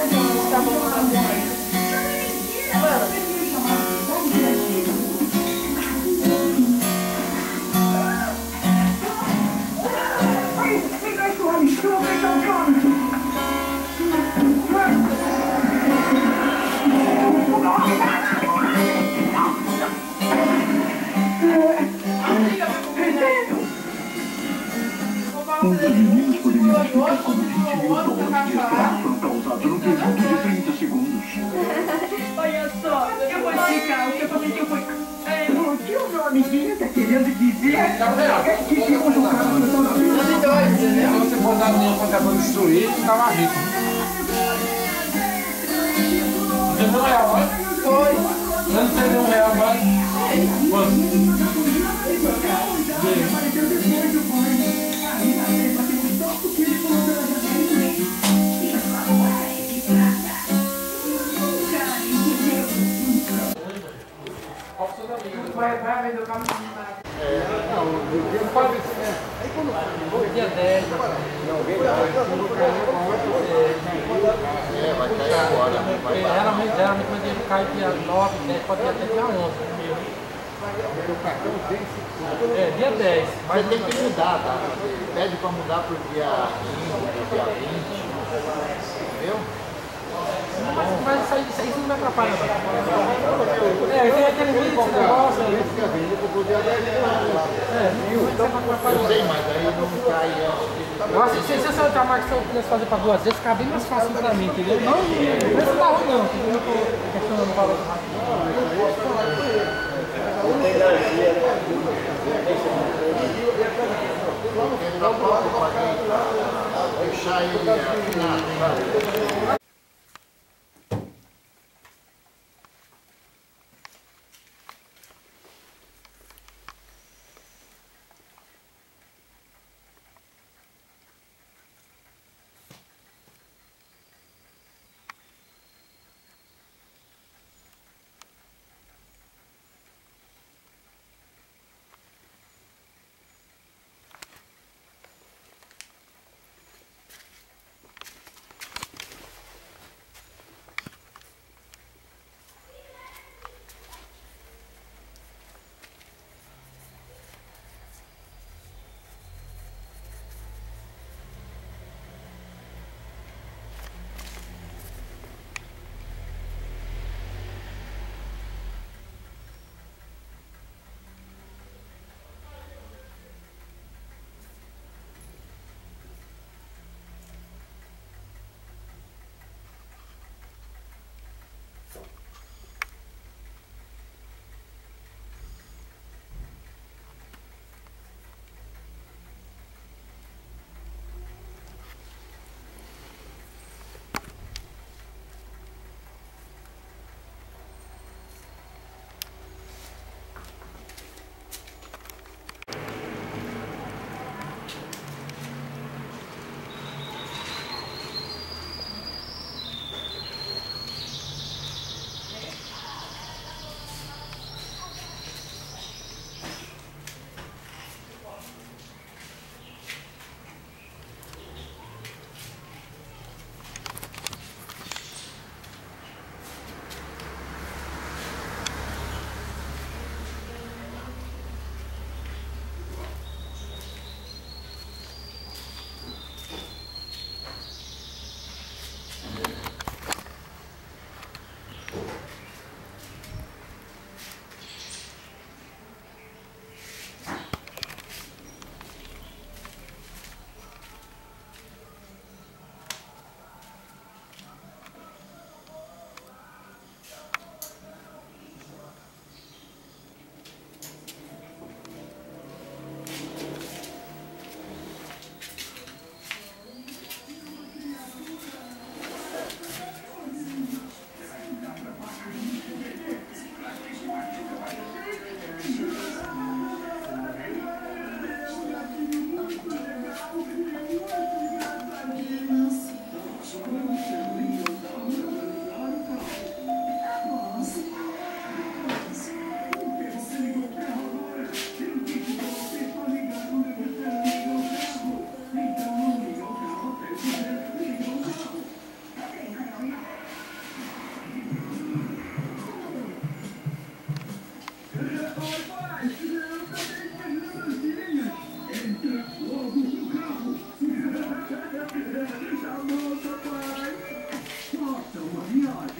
Tá bom, tá bom. Causados num período de 30 segundos. Olha só, eu vou explicar o que aconteceu foi... É, O que o meu amiguinho tá querendo dizer é que ficou no carro do Se você for dar dinheiro para destruir, tava rico. Você um real? Foi. Eu não sei um real, mas. Quanto? Carro. Não, pode ser. Dia 10, É, vai cair agora, parar. geralmente, geralmente quando ele cai dia 9, 10, pode ir até dia 11. É, dia 10. Mas tem que mudar dele. Pede para mudar pro dia 15, pro dia 20. Entendeu? Mas, isso, aí, isso não me atrapalha, não. É, tem aquele vídeo, esse negócio. Esse que a gente comprou dia 10 de É, não me atrapalha, Eu não. sei, mas aí não cai. Eu acho que se, se essa outra marca se eu pudesse fazer para duas vezes, ficar bem mais fácil pra mim, entendeu? Não, não da rua não? Eu tô questionando o valor do máquina. Porque ele dá próprio para deixar ele afinado, sabe?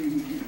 Thank you.